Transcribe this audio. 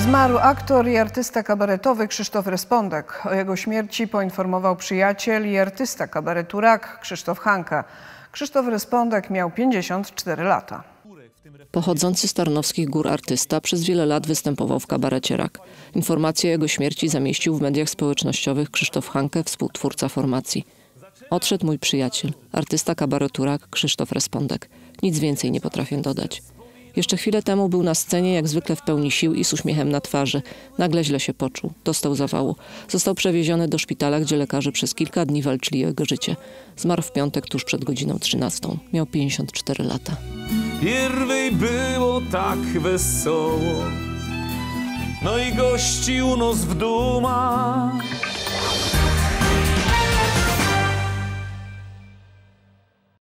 Zmarł aktor i artysta kabaretowy Krzysztof Respondek. O jego śmierci poinformował przyjaciel i artysta kabaretu RAK Krzysztof Hanka. Krzysztof Respondek miał 54 lata. Pochodzący z Tarnowskich Gór artysta przez wiele lat występował w kabarecie Rak. Informację o jego śmierci zamieścił w mediach społecznościowych Krzysztof Hanke, współtwórca formacji. Odszedł mój przyjaciel, artysta kabaretu Rak Krzysztof Respondek. Nic więcej nie potrafię dodać. Jeszcze chwilę temu był na scenie, jak zwykle w pełni sił i z uśmiechem na twarzy. Nagle źle się poczuł. Dostał zawału. Został przewieziony do szpitala, gdzie lekarze przez kilka dni walczyli o jego życie. Zmarł w piątek tuż przed godziną 13. Miał 54 lata. Pierwej było tak wesoło, no i gości u nos w dumach.